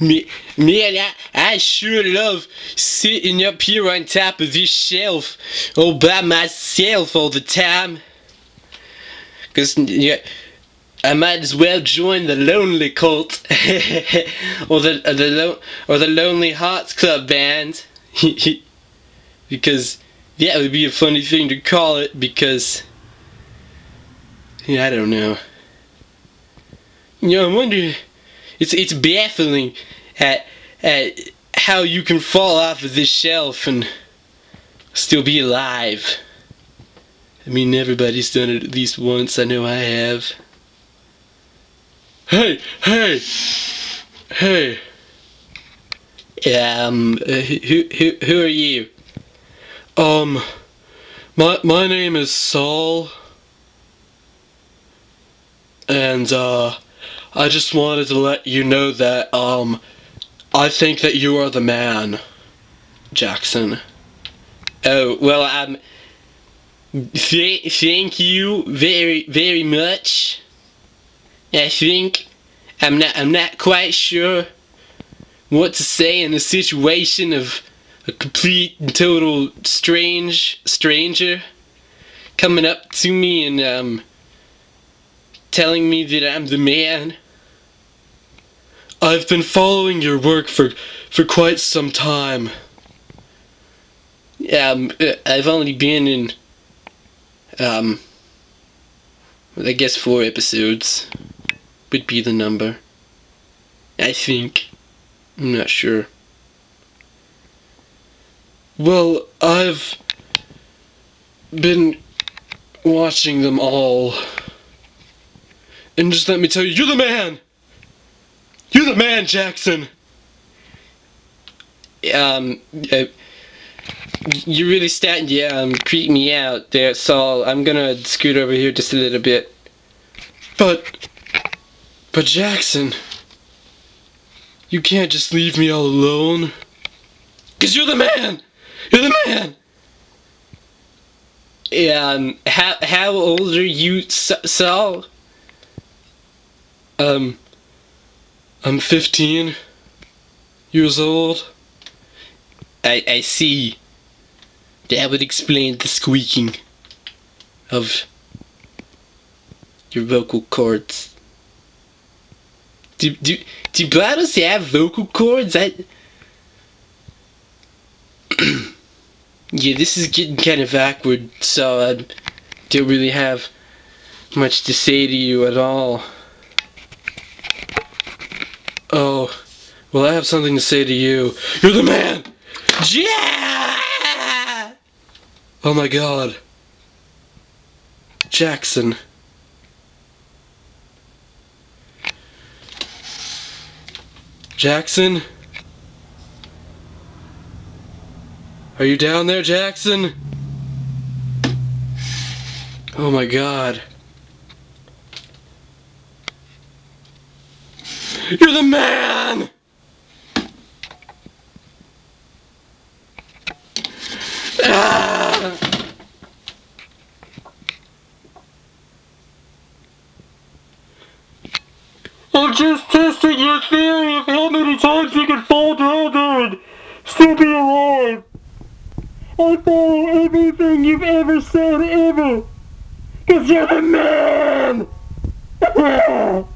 Me, man, I, I sure love sitting up here on top of this shelf all by myself all the time. Cause yeah, I might as well join the lonely cult or the or the lo- or the Lonely Hearts Club band. because yeah, that would be a funny thing to call it because yeah, I don't know. You know, I wonder it's it's baffling at at how you can fall off of this shelf and still be alive. I mean, everybody's done it at least once. I know I have. Hey, hey, hey. Um, uh, who who who are you? Um, my my name is Saul, and uh, I just wanted to let you know that um, I think that you are the man, Jackson. Oh well, um, th- thank you very very much. I think I'm not I'm not quite sure what to say in a situation of a complete and total strange stranger coming up to me and um telling me that I'm the man. I've been following your work for for quite some time. Um, uh, I've only been in um I guess four episodes would be the number. I think. I'm not sure. Well, I've been watching them all. And just let me tell you, you're the man! You're the man, Jackson! Um, uh, you really starting to um, creep me out there, Saul. I'm gonna scoot over here just a little bit. But. But Jackson. You can't just leave me all alone. Cause you're the man! You're the man! Um, how how old are you, Sa- Saul? Um. I'm 15 years old. I I see. That would explain the squeaking of your vocal cords. Do do do bottles have vocal cords? I. yeah, this is getting kind of awkward, so I don't really have much to say to you at all. Oh, well, I have something to say to you. You're the man! Yeah! Oh my god. Jackson. Jackson? Are you down there, Jackson? Oh my god. You're the man! I'm just testing your theory of how many times you can fall down there and still be alive. I follow everything you've ever said ever. Cause you're the man!